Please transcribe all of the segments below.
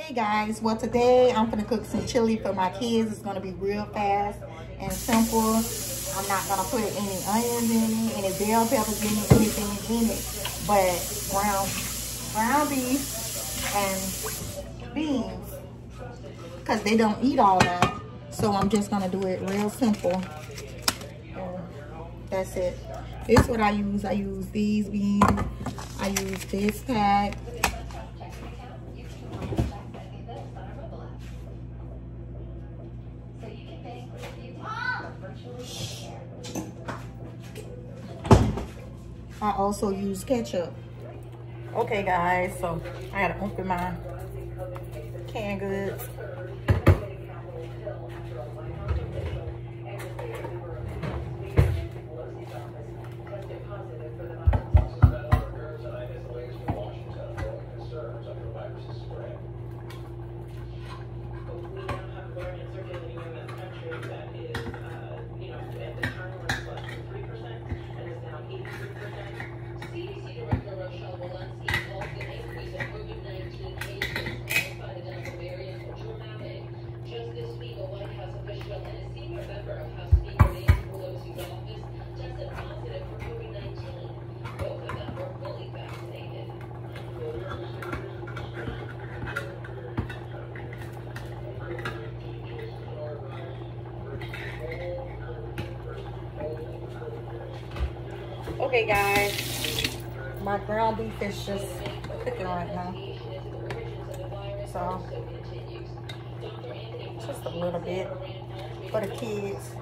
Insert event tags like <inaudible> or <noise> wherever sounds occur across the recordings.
Hey guys, well today I'm gonna cook some chili for my kids. It's gonna be real fast and simple. I'm not gonna put any onions in it, any bell peppers in it, anything in it, but ground, ground beef and beans, cause they don't eat all that. So I'm just gonna do it real simple. And that's it. This is what I use. I use these beans. I use this pack. I also use ketchup. Okay guys, so I gotta open my canned goods. Okay guys, my ground beef is just cooking right now. So, just a little bit for the kids.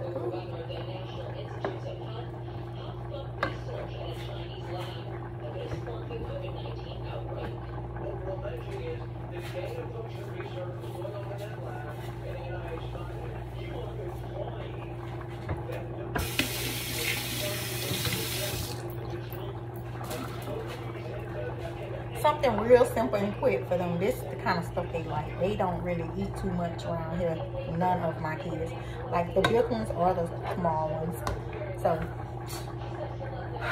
Something real simple and quick for them. This is the kind of stuff they like. They don't really eat too much around here. None of my kids. Like the big ones or the small ones. So,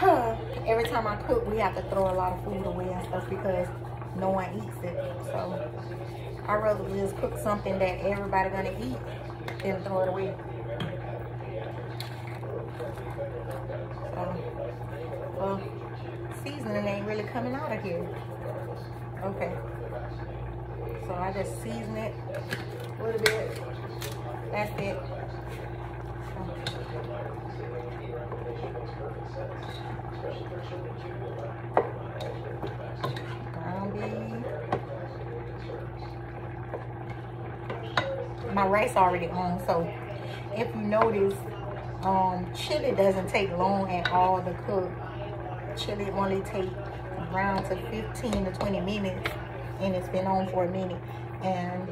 <sighs> every time I cook, we have to throw a lot of food away and stuff because no one eats it. So, I'd rather just cook something that everybody gonna eat than throw it away. So, well, seasoning ain't really coming out of here. Okay. So I just season it a little bit. That's it. My rice already on, so if you notice, um, chili doesn't take long at all to cook. Chili only take around to 15 to 20 minutes and it's been on for a minute. And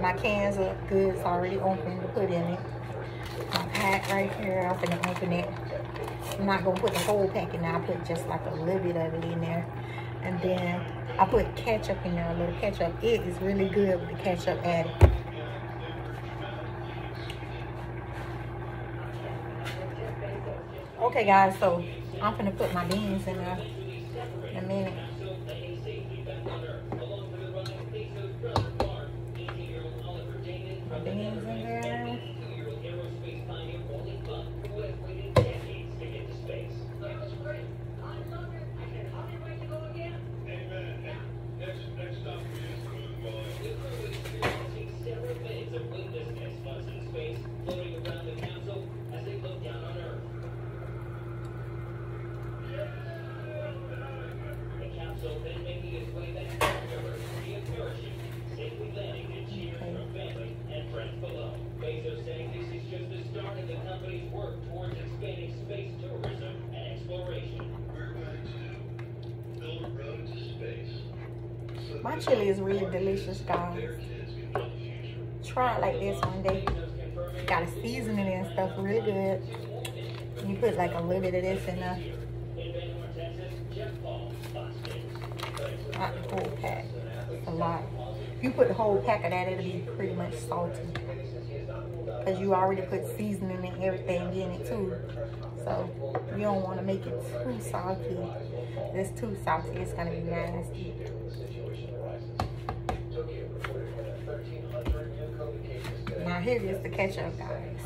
my cans of goods already open to put in it. My pack right here i'm gonna open it. I'm not gonna put the whole pack in there i put just like a little bit of it in there. And then i put ketchup in there a little ketchup. It is really good with the ketchup added. Okay guys so I'm gonna put my beans in there in a minute. My chili is really delicious, guys. Try it like this one day. Got a seasoning and stuff really good. You put like a little bit of this in there. Not the whole pack. A lot. You put the whole pack of that, it'll be pretty much salty. because you already put seasoning and everything in it too. So you don't want to make it too salty. It's too salty, it's gonna be nasty. Now here is the ketchup, guys.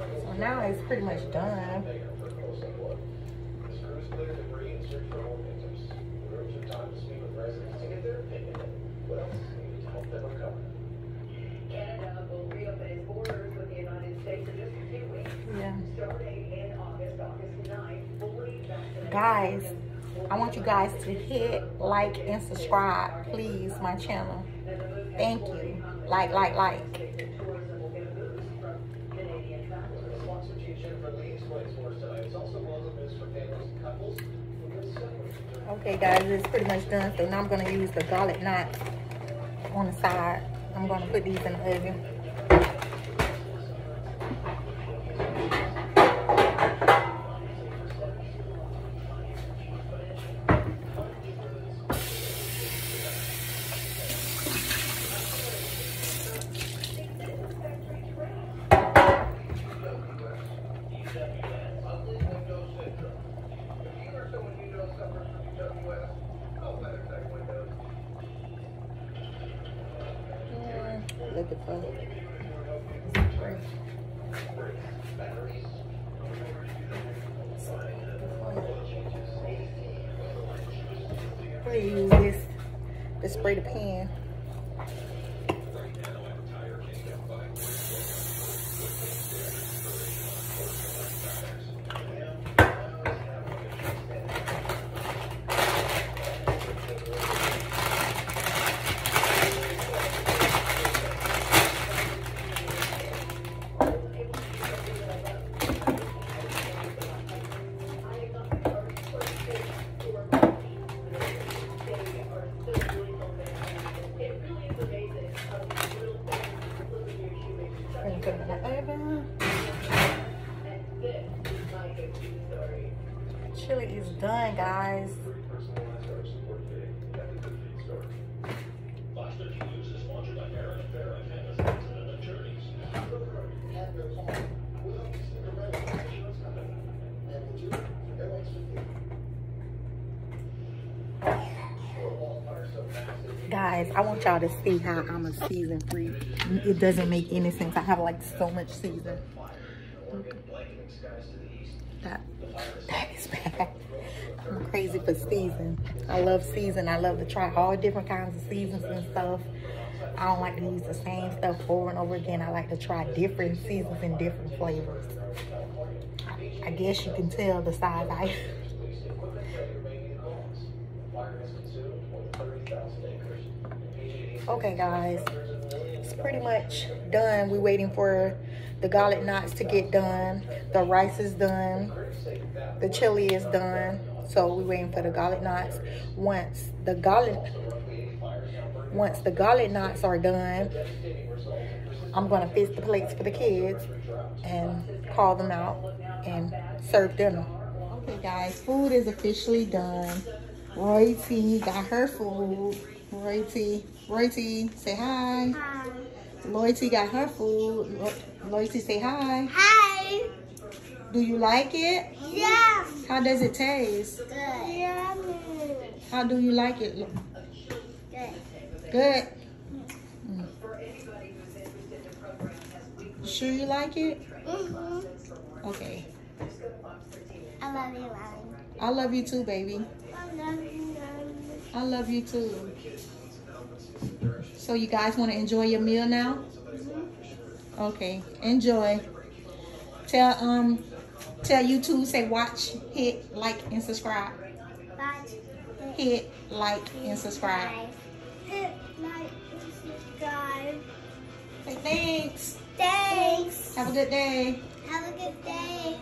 So now it's pretty much done. Canada will reopen its borders with the United States in just a few weeks. Yeah. Starting in August, August 9th, fully vaccinated. Guys, I want you guys to hit like and subscribe, please, my channel. Thank you. Like, like, like. Tourism will get a boost from Canadian travelers. Okay, guys, it's pretty much done. So now I'm gonna use the garlic knots on the side. I'm gonna put these in the oven. Look at that. Please use this to spray the pan. Done, guys. Guys, I want y'all to see how I'm a season freak. It doesn't make any sense. I have like so much season. That, that is bad. I'm crazy for season. I love season. I love to try all different kinds of seasons and stuff. I don't like to use the same stuff over and over again. I like to try different seasons and different flavors. I guess you can tell the size I <laughs> Okay, guys. It's pretty much done. We're waiting for the garlic knots to get done. The rice is done. The chili is done. So we're waiting for the garlic knots. Once the garlic once the garlic knots are done, I'm gonna fix the plates for the kids and call them out and serve dinner. Okay guys, food is officially done. Roy T got her food. Roy T, Roy T, say hi. Hi. Loyalty got her food. Lo- Loyalty say hi. Hi. Do you like it? Yeah. How does it taste? Good. Yummy. How do you like it? Good. Good. Mm. Sure you like it? Mm-hmm. Okay. I love you, Mommy. I love you too, baby. I love you, I love you too. So you guys want to enjoy your meal now? Okay, enjoy. Tell um tell YouTube say watch, hit, like, and subscribe. Watch. Hit, like, and subscribe. Hit like and subscribe. Say thanks. Thanks. Have a good day. Have a good day.